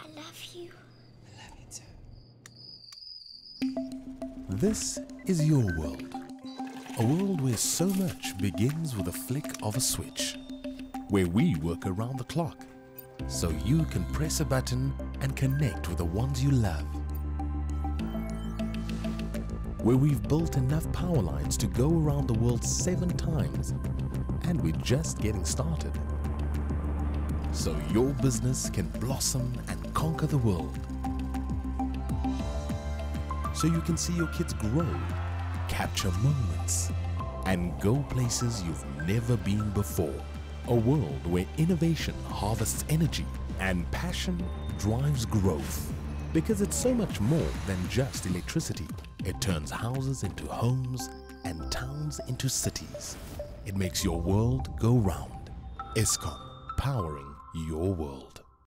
I love you. I love you too. This is your world. A world where so much begins with a flick of a switch. Where we work around the clock so you can press a button and connect with the ones you love. Where we've built enough power lines to go around the world seven times and we're just getting started. So your business can blossom and conquer the world so you can see your kids grow, capture moments, and go places you've never been before. A world where innovation harvests energy and passion drives growth. Because it's so much more than just electricity. It turns houses into homes and towns into cities. It makes your world go round. Eskom, powering your world.